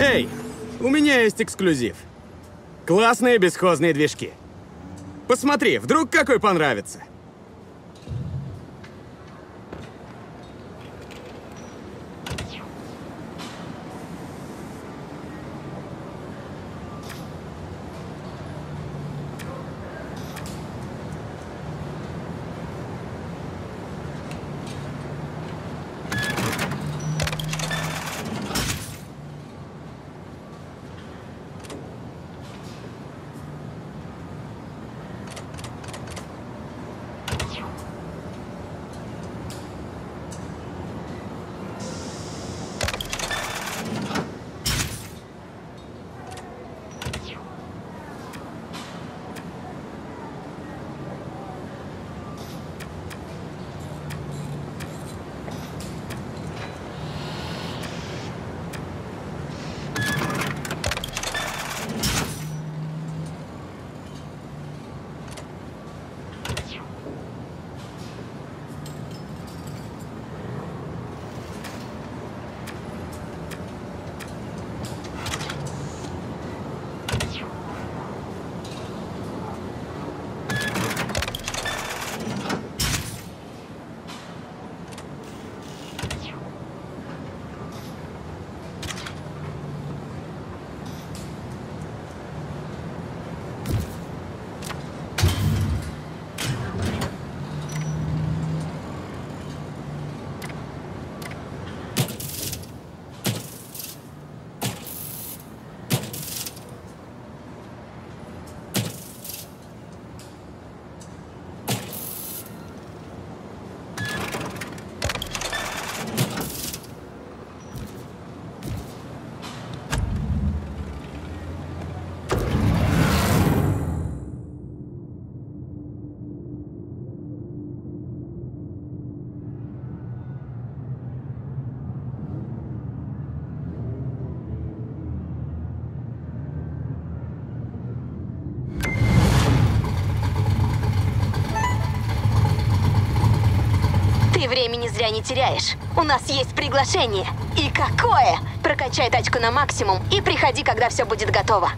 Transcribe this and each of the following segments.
Эй, у меня есть эксклюзив. Классные бесхозные движки. Посмотри, вдруг какой понравится. Зря не теряешь. У нас есть приглашение. И какое! Прокачай тачку на максимум и приходи, когда все будет готово.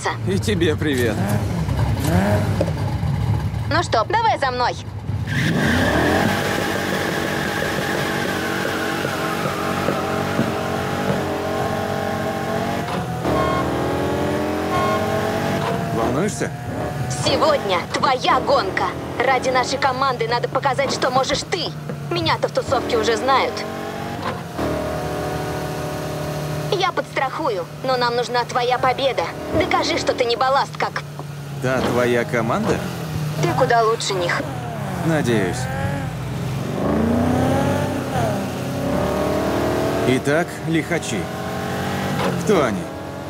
Подготовиться. И тебе привет. Ну что, давай за мной. Волнуешься? Сегодня твоя гонка. Ради нашей команды надо показать, что можешь ты. Меня-то в тусовке уже знают. Я подстрахую, но нам нужна твоя победа. Докажи, что ты не балласт, как Да, твоя команда? ты куда лучше них. Надеюсь. Итак, лихачи. Кто они?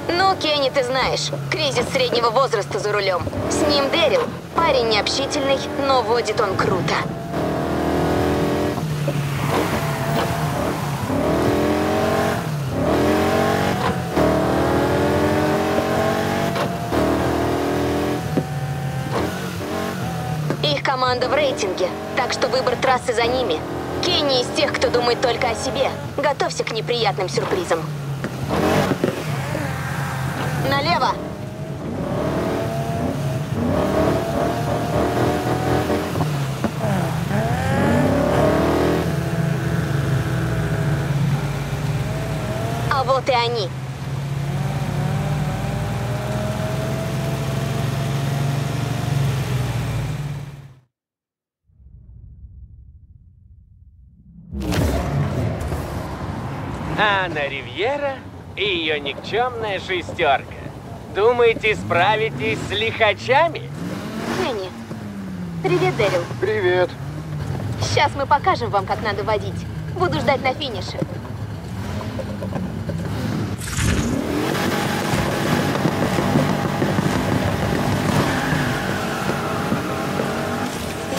Ну, Кенни, ты знаешь, кризис среднего возраста за рулем. С ним Дэрил. Парень необщительный, но водит он круто. Команда в рейтинге, так что выбор трассы за ними. Кенни из тех, кто думает только о себе. Готовься к неприятным сюрпризам. Налево! А вот и они. Анна Ривьера и ее никчемная шестерка. Думаете, справитесь с лихачами? Кенни. Привет, Дэрил. Привет. Сейчас мы покажем вам, как надо водить. Буду ждать на финише.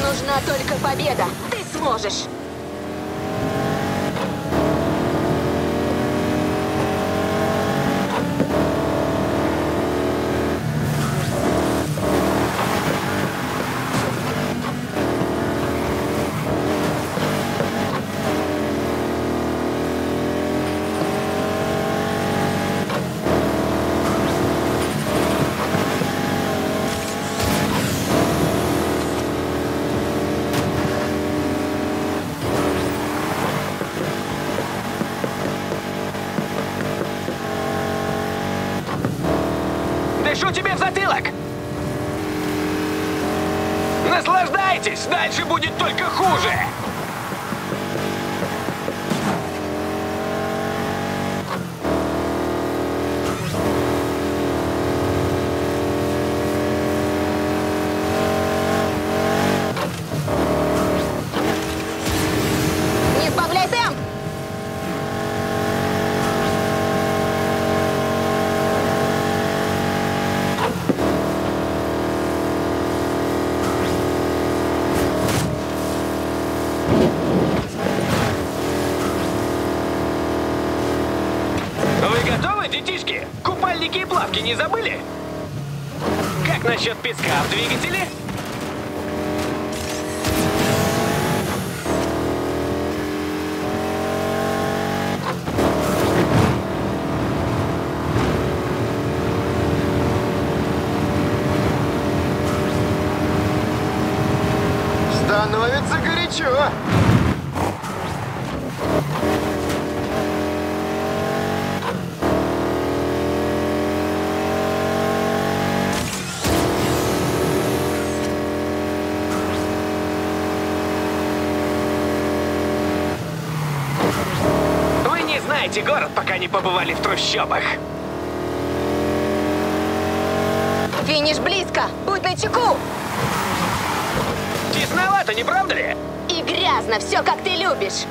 Нужна только победа. Ты сможешь. Знаете город, пока не побывали в трущобах. Финиш близко! Будь начеку! Тесновато, не правда ли? И грязно, все как ты любишь.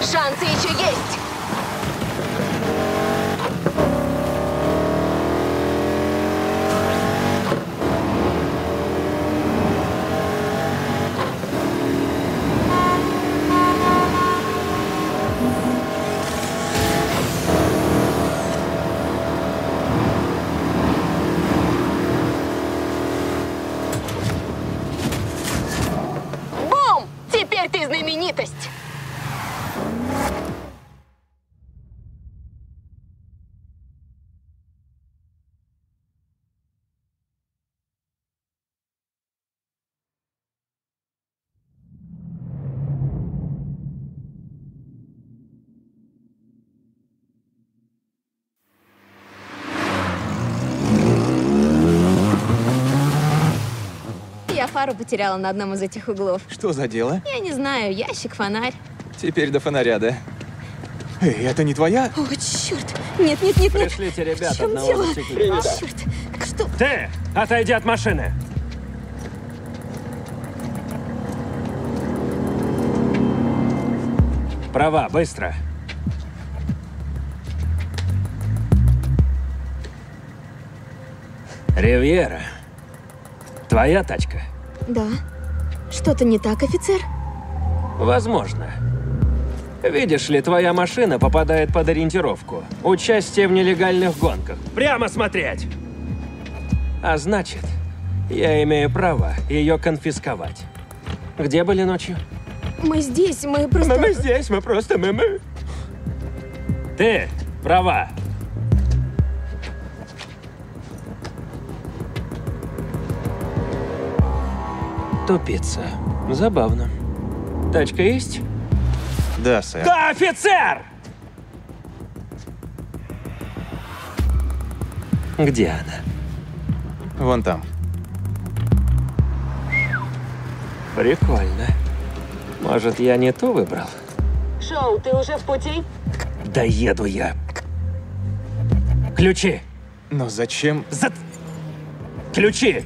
Шансы еще есть! Бум! Теперь ты знаменитость! Я фару потеряла на одном из этих углов. Что за дело? Я не знаю, ящик, фонарь. Теперь до фонаря, да? Эй, это не твоя? О, черт! Нет, нет, нет, нет! Пришлите ребят одного дело? зацикливать. Черт! Что? Ты! Отойди от машины! Права, быстро. Ривьера. Твоя тачка? Да. Что-то не так, офицер? Возможно. Видишь ли, твоя машина попадает под ориентировку. Участие в нелегальных гонках. Прямо смотреть! А значит, я имею право ее конфисковать. Где были ночью? Мы здесь, мы просто... Мы здесь, мы просто мы мы. Ты права. Тупица. Забавно. Тачка есть? Да, сэр. Да, офицер! Где она? Вон там. Прикольно. Может, я не ту выбрал? Шоу, ты уже в пути? Да еду я. Ключи! Но зачем? За... Ключи!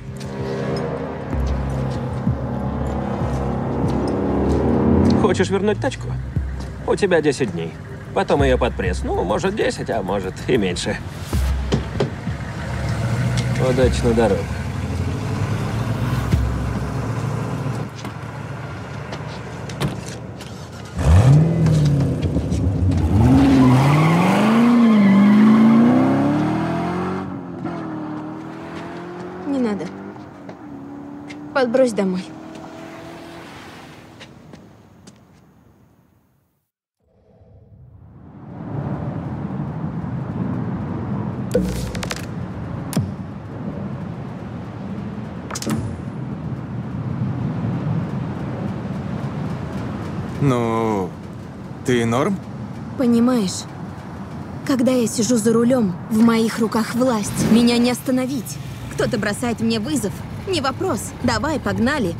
Хочешь вернуть тачку? У тебя 10 дней. Потом ее под пресс. Ну, может 10, а может и меньше. Удачной дороги. Не надо. Подбрось домой. Ну, норм? Понимаешь, когда я сижу за рулем, в моих руках власть. Меня не остановить. Кто-то бросает мне вызов. Не вопрос. Давай, погнали.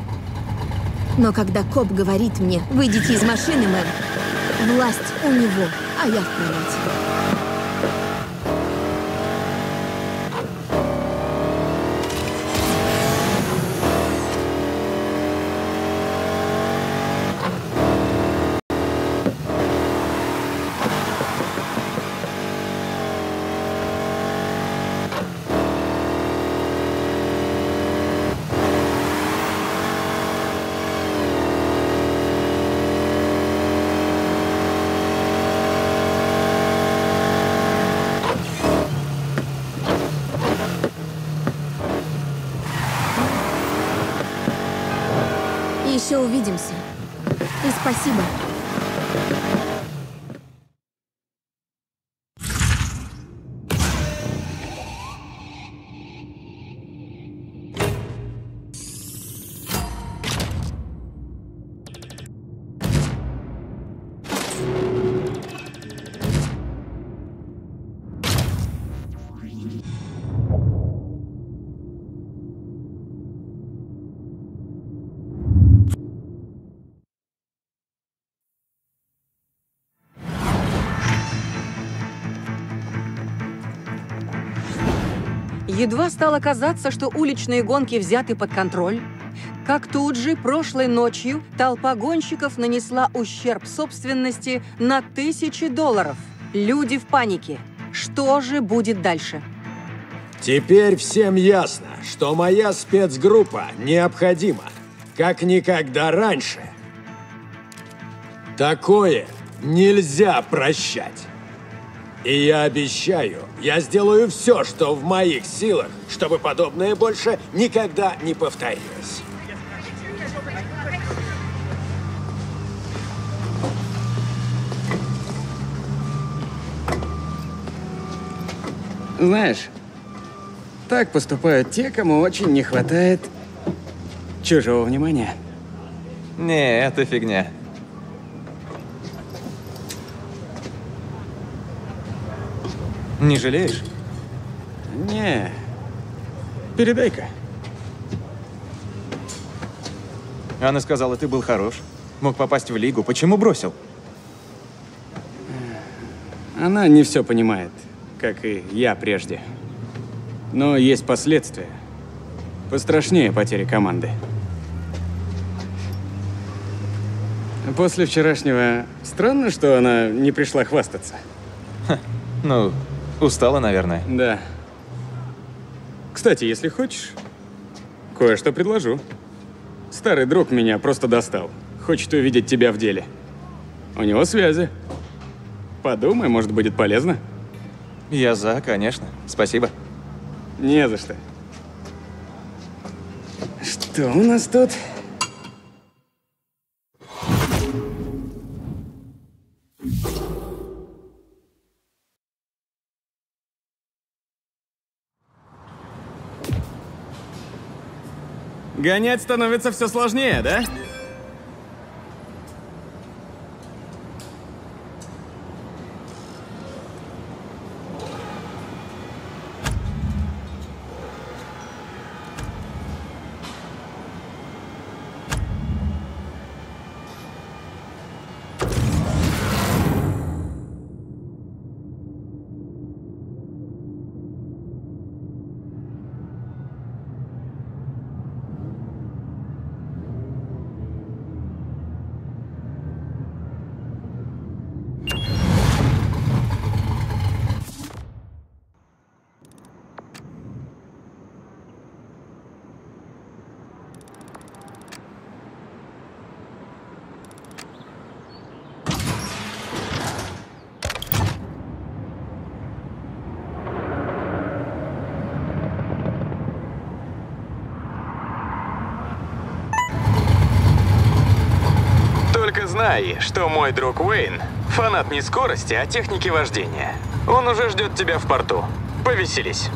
Но когда коп говорит мне, выйдите из машины, мэм, власть у него, а я в пролете. Еще увидимся. И спасибо. Едва стало казаться, что уличные гонки взяты под контроль, как тут же прошлой ночью толпа гонщиков нанесла ущерб собственности на тысячи долларов. Люди в панике. Что же будет дальше? Теперь всем ясно, что моя спецгруппа необходима, как никогда раньше. Такое нельзя прощать. И я обещаю, я сделаю все, что в моих силах, чтобы подобное больше никогда не повторилось. Знаешь, так поступают те, кому очень не хватает чужого внимания. Не, это фигня. Не жалеешь? Не. Передай-ка. Она сказала, ты был хорош. Мог попасть в лигу. Почему бросил? Она не все понимает, как и я прежде. Но есть последствия. Пострашнее потери команды. После вчерашнего странно, что она не пришла хвастаться. Ну, устала, наверное. Да. Кстати, если хочешь, кое-что предложу. Старый друг меня просто достал. Хочет увидеть тебя в деле. У него связи. Подумай, может, будет полезно. Я за, конечно. Спасибо. Не за что. Что у нас тут? Гонять становится все сложнее, да? Только знай, что мой друг Уэйн – фанат не скорости, а техники вождения. Он уже ждет тебя в порту. Повеселись.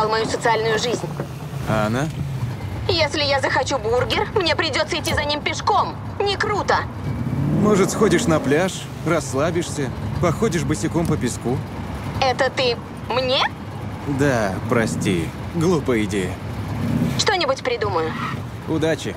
Забрал мою социальную жизнь. А она? Если я захочу бургер, мне придется идти за ним пешком. Не круто. Может, сходишь на пляж, расслабишься, походишь босиком по песку? Это ты мне? Да, прости. Глупая идея. Что-нибудь придумаю. Удачи.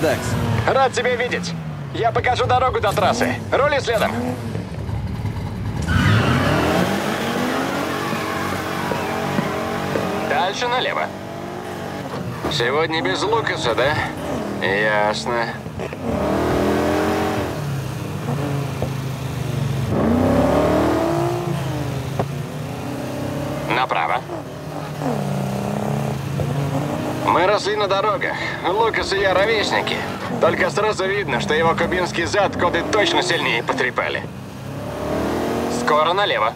Дакс. Рад тебя видеть. Я покажу дорогу до трассы. Рули следом. Дальше налево. Сегодня без Лукаса, да? Ясно. Направо. Мы росли на дорогах. Лукас и я ровесники. Только сразу видно, что его кубинский зад коды точно сильнее потрепали. Скоро налево.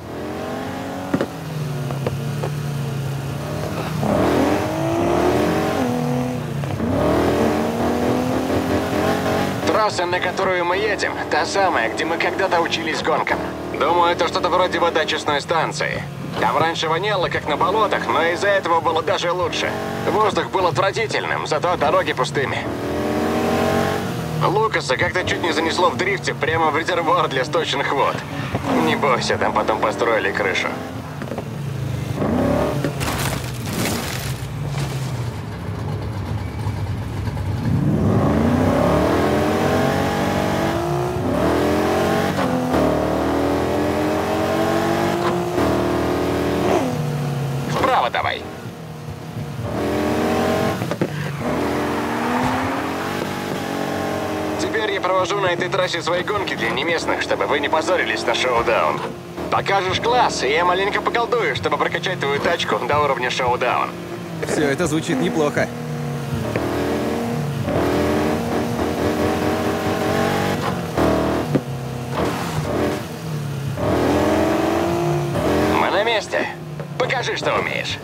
Трасса, на которую мы едем, та самая, где мы когда-то учились гонкам. Думаю, это что-то вроде водочистой станции. Там раньше воняло, как на болотах, но из-за этого было даже лучше. Воздух был отвратительным, зато дороги пустыми. Лукаса как-то чуть не занесло в дрифте прямо в резервуар для сточных вод. Не бойся, там потом построили крышу. этой трассе свои гонки для неместных, чтобы вы не позорились на шоу-даун. Покажешь класс, и я маленько поколдую, чтобы прокачать твою тачку до уровня шоу-даун. Все это звучит неплохо. Мы на месте. Покажи, что умеешь.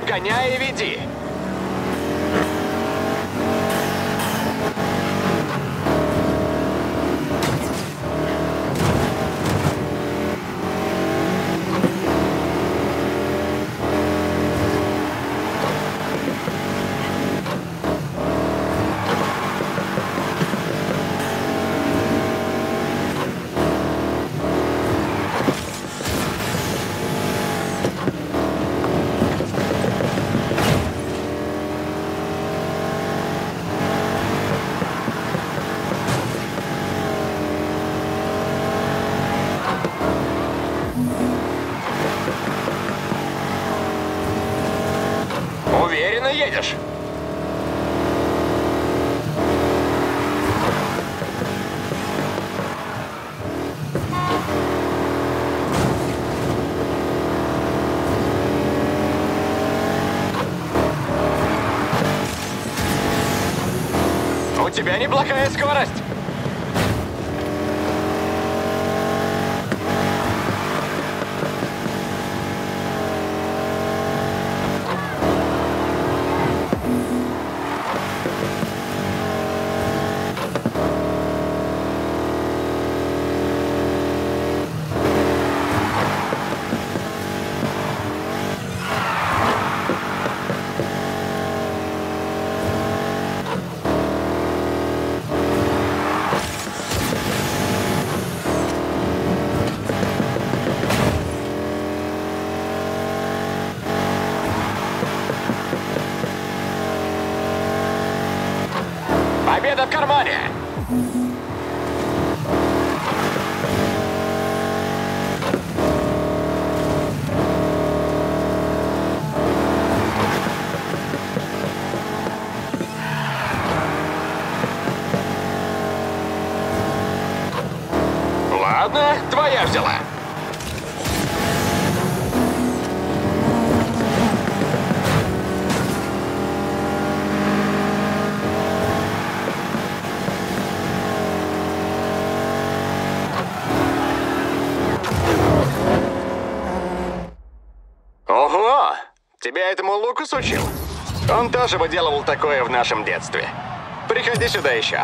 Обгоняй и веди. У тебя твоя взяла. Ого! Тебя этому Лукас учил? Он тоже выделывал такое в нашем детстве. Приходи сюда еще.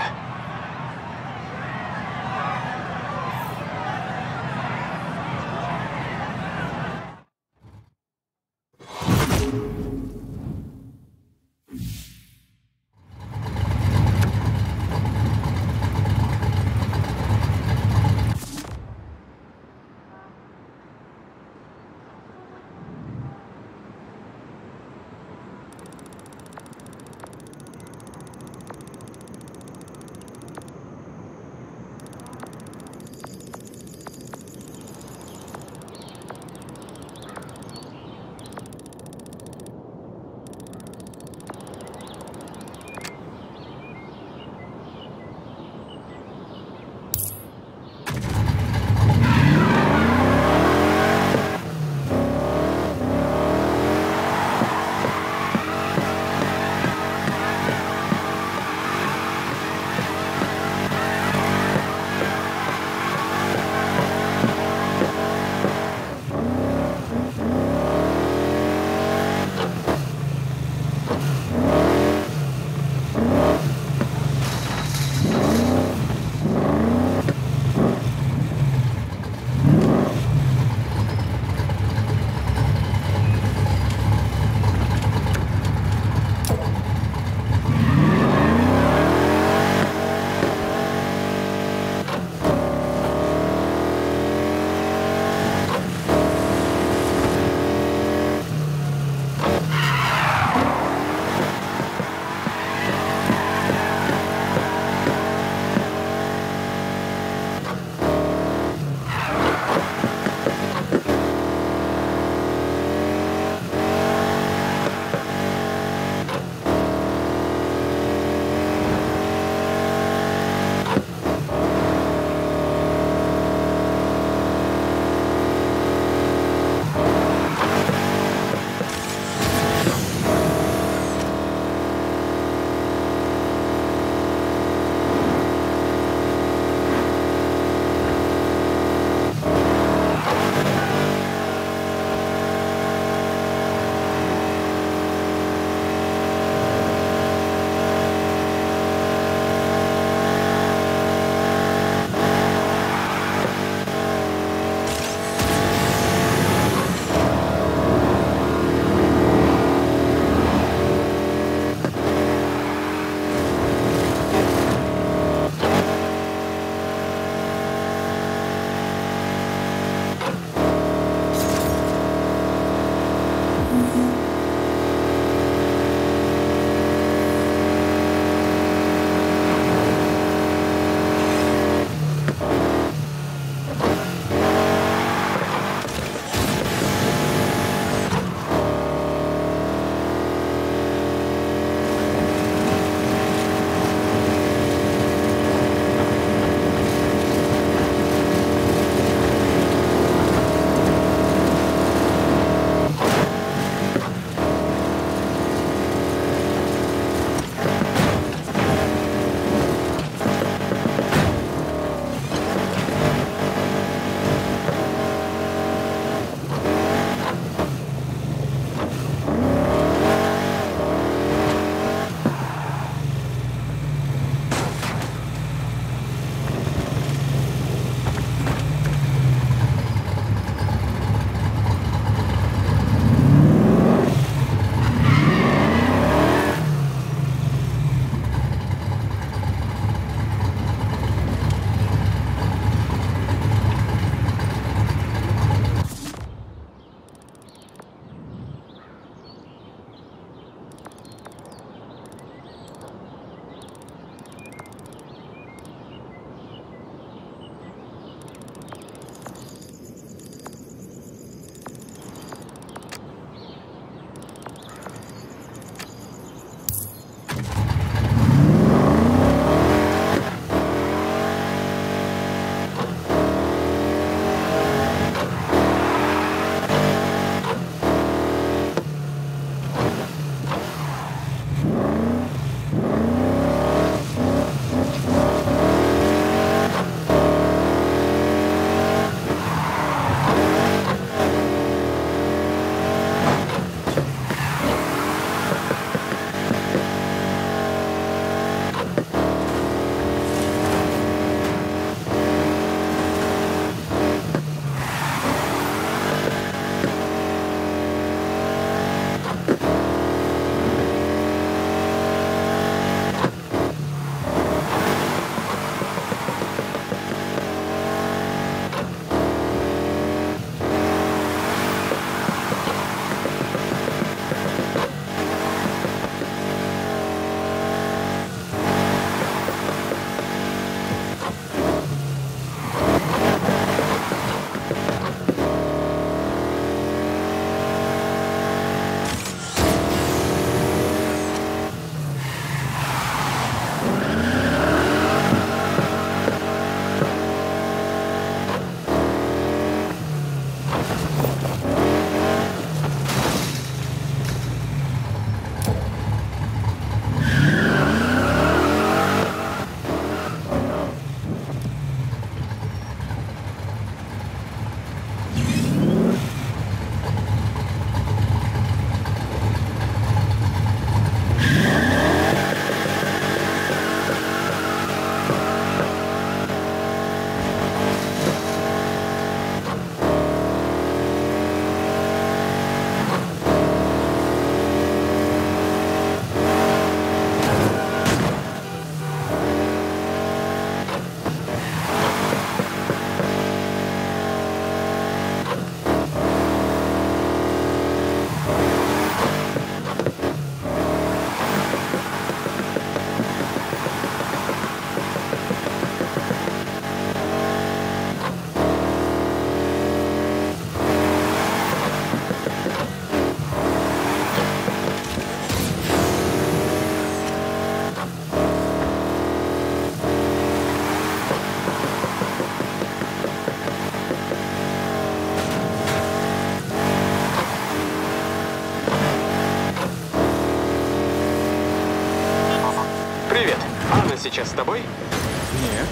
Сейчас с тобой? Нет.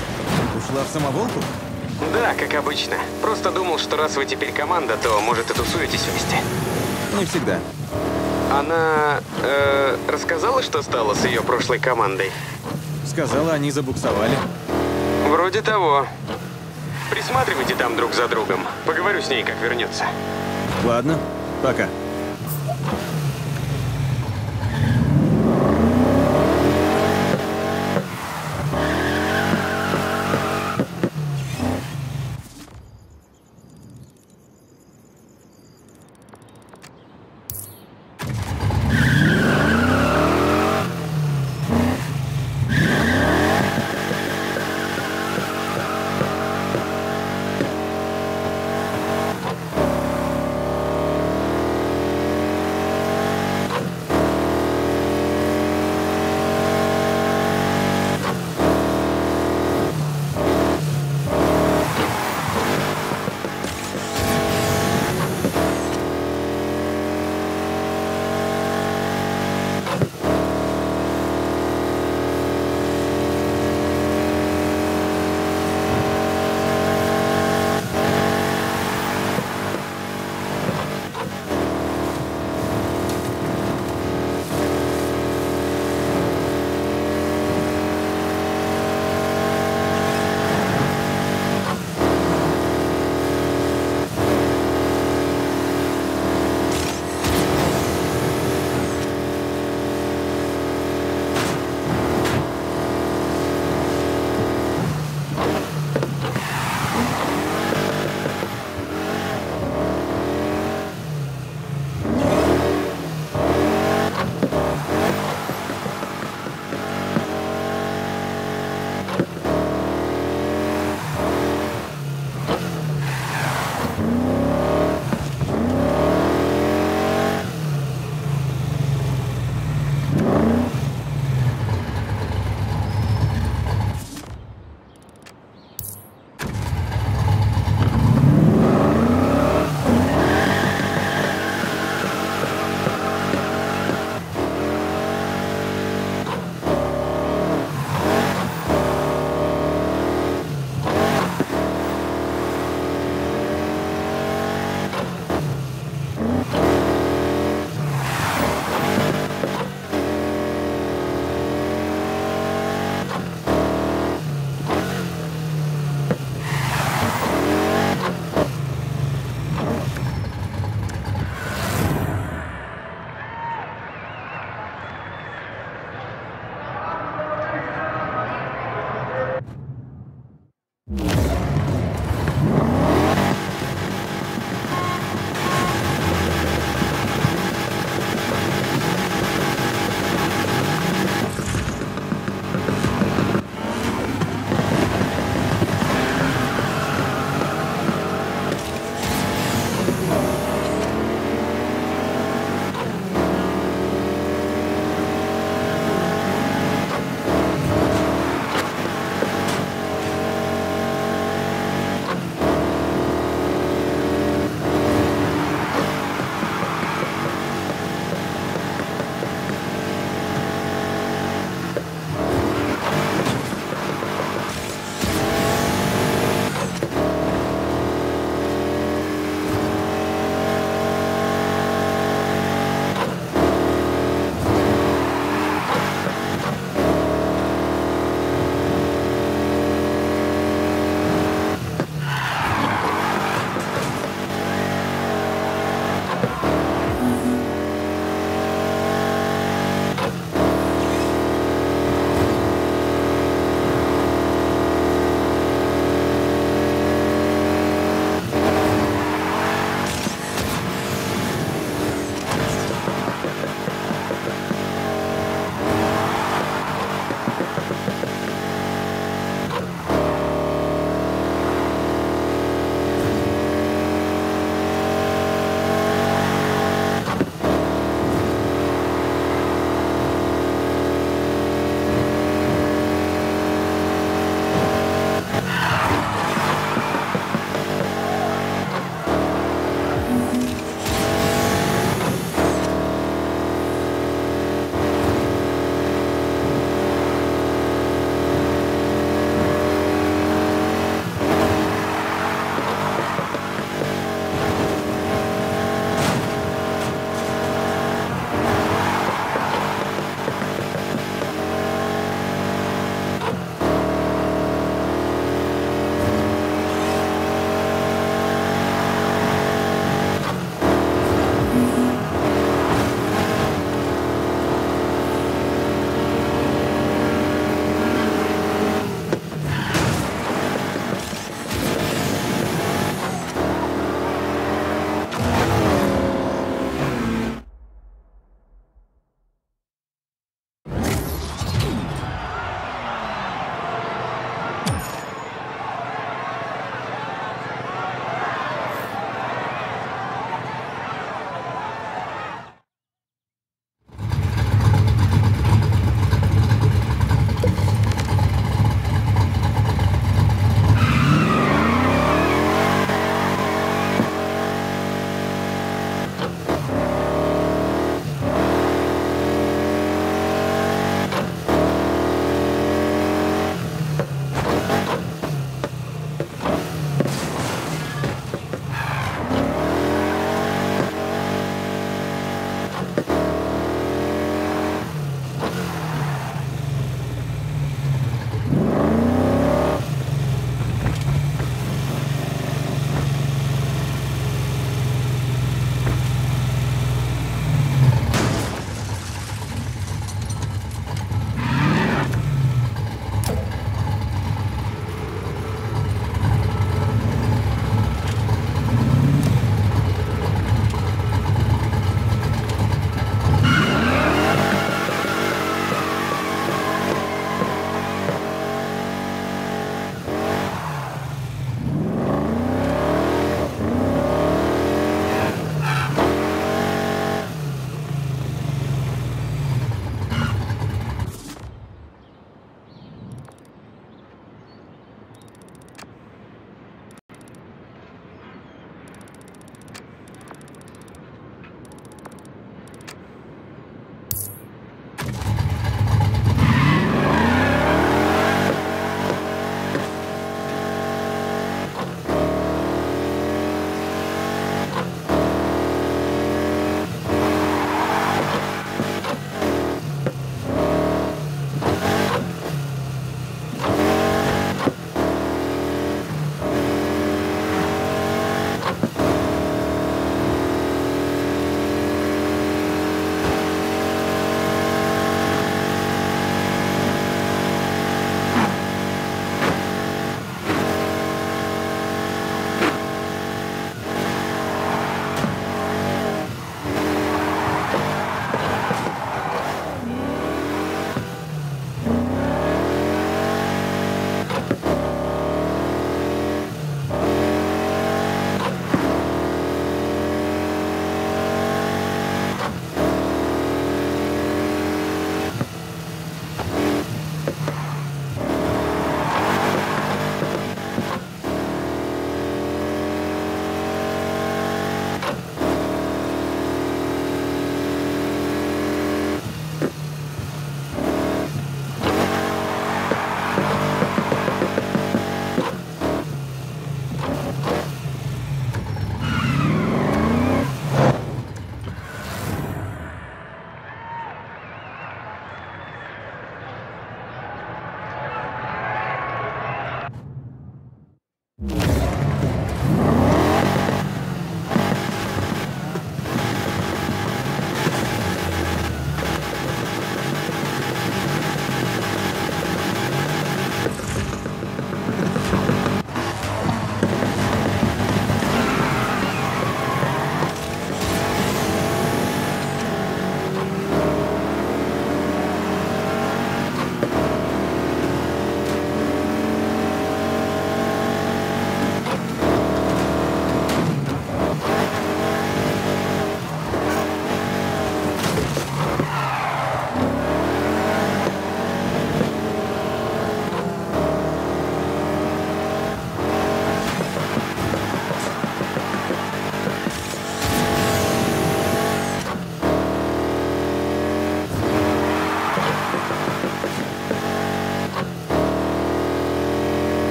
Ушла в самоволку? Да, как обычно. Просто думал, что раз вы теперь команда, то, может, и тусуетесь вместе. Не всегда. Она э, рассказала, что стало с ее прошлой командой? Сказала, они забуксовали. Вроде того. Присматривайте там друг за другом. Поговорю с ней, как вернется. Ладно, пока.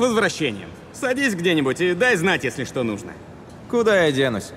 Возвращением. Садись где-нибудь и дай знать, если что нужно. Куда я денусь?